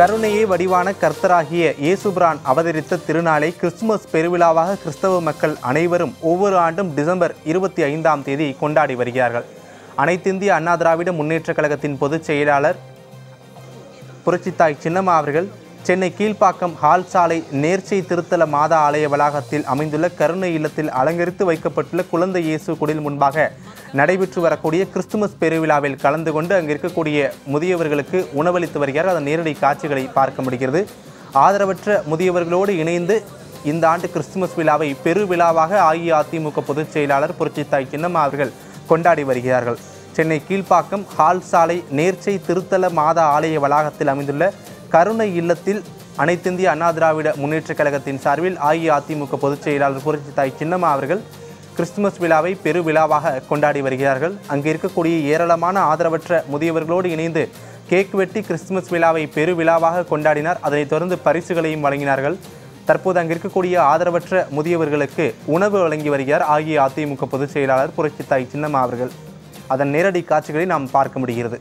கருணையே வடிவான கர்த்தராகிய இயேசுபிரான் அவதரித்த திருநாளை கிறிஸ்துமஸ் பெருவிழாவாக கிறிஸ்தவ மக்கள் அனைவரும் ஒவ்வொரு ஆண்டும் டிசம்பர் இருபத்தி ஐந்தாம் தேதி கொண்டாடி வருகிறார்கள். அனைத்திந்திய அண்ணா திராவிட முன்னேற்றக் கழகத்தின் பொதுச் செயலாளர் புரட்சித்தாய் சின்னம்மா அவர்கள் சென்னை கீழ்ப்பாக்கம் ஹால் சாலை நேர்ச்சை திருத்தல மாதா ஆலய வளாகத்தில் அமைந்துள்ள கருணை இல்லத்தில் அலங்கரித்து வைக்கப்பட்டுள்ள குழந்தை இயேசு குடில் முன்பாக நடைபெற்று வரக்கூடிய கிறிஸ்துமஸ் பெருவிழாவில் கலந்து கொண்டு அங்கு இருக்கக்கூடிய முதியவர்களுக்கு உணவளித்து வருகிறார். அதன் நேரடி காட்சிகளை பார்க்க முடிகிறது. ஆதரவற்ற முதியவர்களோடு இணைந்து இந்த ஆண்டு கிறிஸ்துமஸ் விழாவை பெருவிழாவாக அஇஅதிமுக பொதுச் செயலாளர் புரட்சித்தாய் சின்னம்மா அவர்கள் கொண்டாடி வருகிறார்கள். சென்னை கீழ்ப்பாக்கம் ஹால் சாலை நேர்ச்சை திருத்தல மாதா ஆலய வளாகத்தில் அமைந்துள்ள கருணை இல்லத்தில் அனைத்திந்திய அண்ணா திராவிட முன்னேற்றக் கழகத்தின் சார்பில் அஇஅதிமுக பொதுச் செயலாளர் புரட்சித்தாய் சின்னம்மா அவர்கள் கிறிஸ்துமஸ் விழாவை பெருவிழாவாக கொண்டாடி வருகிறார்கள். அங்கு இருக்கக்கூடிய ஏராளமான ஆதரவற்ற முதியவர்களோடு இணைந்து கேக் வெட்டி கிறிஸ்துமஸ் விழாவை பெருவிழாவாக கொண்டாடினார். அதனைத் தொடர்ந்து பரிசுகளையும் வழங்கினார்கள். தற்போது அங்கு இருக்கக்கூடிய ஆதரவற்ற முதியவர்களுக்கு உணவு வழங்கி வருகிறார் அஇஅதிமுக பொதுச் செயலாளர் புரட்சித்தாய் சின்னம்மா அவர்கள். அதன் நேரடி காட்சிகளை நாம் பார்க்க முடிகிறது.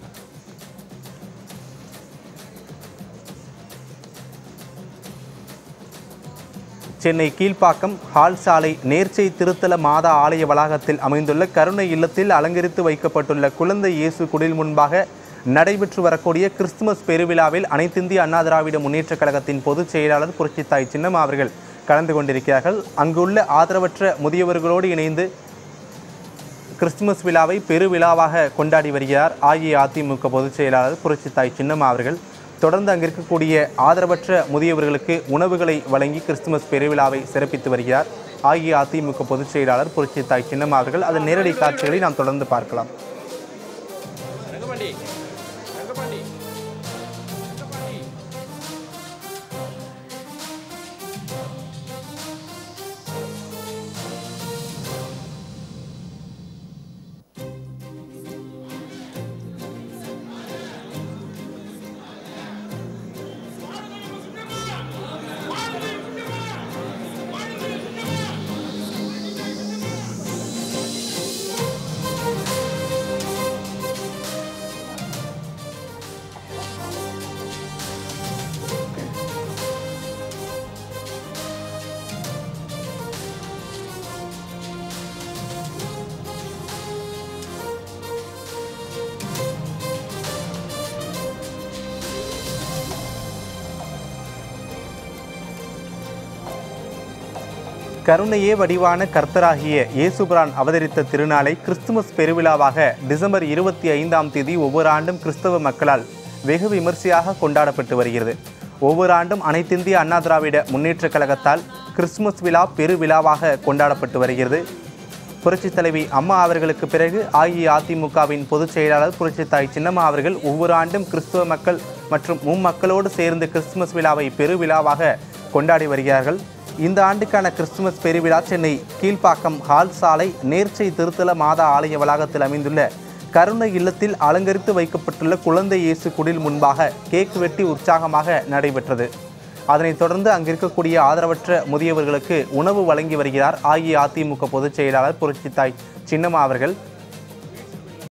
சென்னை கீழ்ப்பாக்கம் ஹால் சாலை நேர்ச்சை திருத்தல மாதா ஆலய வளாகத்தில் அமைந்துள்ள கருணை இல்லத்தில் அலங்கரித்து வைக்கப்பட்டுள்ள குழந்தை இயேசு குடில் முன்பாக நடைபெற்று வரக்கூடிய கிறிஸ்துமஸ் பெருவிழாவில் அனைத்திந்திய அண்ணா திராவிட முன்னேற்றக் கழகத்தின் பொதுச் செயலாளர் புரட்சித்தாய் சின்னம் அவர்கள் கலந்து கொண்டிருக்கிறார்கள். அங்குள்ள ஆதரவற்ற முதியவர்களோடு இணைந்து கிறிஸ்துமஸ் விழாவை பெருவிழாவாக கொண்டாடி வருகிறார். அஇஅதிமுக பொதுச் செயலாளர் புரட்சித்தாய் சின்னம் அவர்கள். தொடர்ந்து அங்கு இருக்கக்கூடிய ஆதரவற்ற முதியவர்களுக்கு உணவுகளை வழங்கி கிறிஸ்துமஸ் பெருவிழாவை சிறப்பித்து வருகிறார். அஇஅதிமுக பொதுச் செயலாளர் புரட்சித்தாய் சின்னம்மா அவர்கள் அதன் நேரடி காட்சிகளை நாம் தொடர்ந்து பார்க்கலாம். கருணையே வடிவான கர்த்தராகிய இயேசுபிரான் அவதரித்த திருநாளை கிறிஸ்துமஸ் பெருவிழாவாக டிசம்பர் இருபத்தி ஐந்தாம் தேதி ஒவ்வொரு ஆண்டும் கிறிஸ்தவ மக்களால் வெகு விமர்சையாக கொண்டாடப்பட்டு வருகிறது. ஒவ்வொரு ஆண்டும் அனைத்திந்திய அண்ணா திராவிட முன்னேற்றக் கழகத்தால் கிறிஸ்துமஸ் விழா பெருவிழாவாக கொண்டாடப்பட்டு வருகிறது. புரட்சித் தலைவி அம்மா அவர்களுக்கு பிறகு அஇஅதிமுகவின் பொதுச் செயலாளர் புரட்சித்தாய் சின்னம்மா அவர்கள் ஒவ்வொரு ஆண்டும் கிறிஸ்துவ மக்கள் மற்றும் மும்மக்களோடு சேர்ந்து கிறிஸ்துமஸ் விழாவை பெருவிழாவாக கொண்டாடி வருகிறார்கள். இந்த ஆண்டுக்கான கிறிஸ்துமஸ் பெருவிழா சென்னை கீழ்ப்பாக்கம் ஹால் சாலை நேர்ச்சை திருத்தல மாதா ஆலய வளாகத்தில் அமைந்துள்ள கருணை இல்லத்தில் அலங்கரித்து வைக்கப்பட்டுள்ள குழந்தை இயேசு குடில் முன்பாக கேக் வெட்டி உற்சாகமாக நடைபெற்றது. அதனைத் தொடர்ந்து அங்கிருக்கக்கூடிய ஆதரவற்ற முதியவர்களுக்கு உணவு வழங்கி வருகிறார். அஇஅதிமுக பொதுச் செயலாளர் புரட்சித்தாய் சின்னம்மா அவர்கள்.